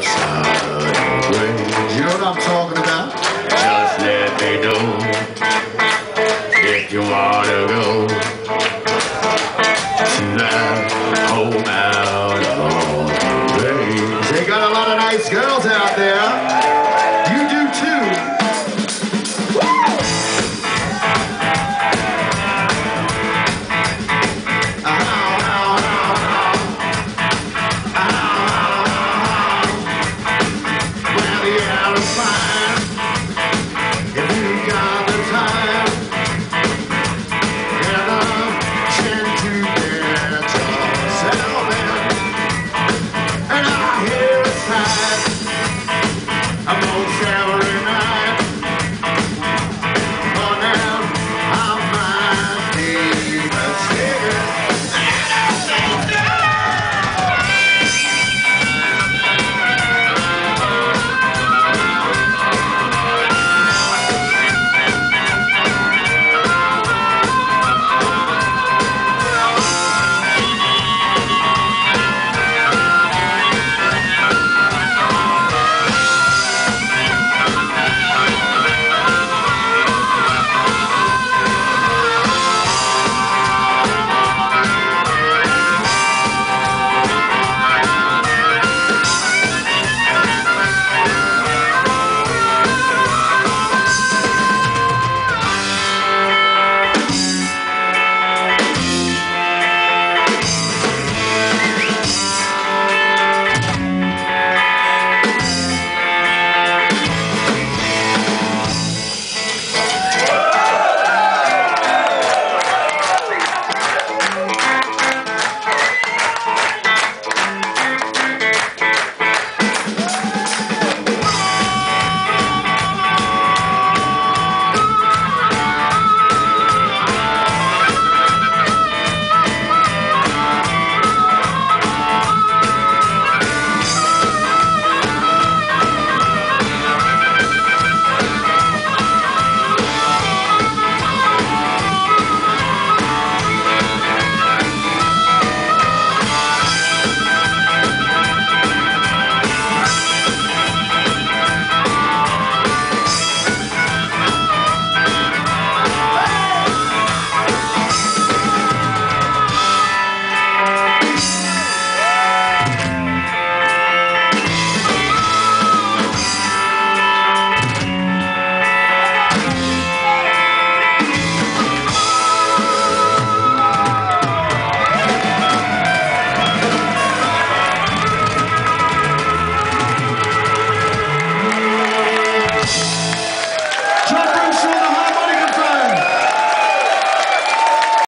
You know what I'm talking about? Just let me know if you wanna go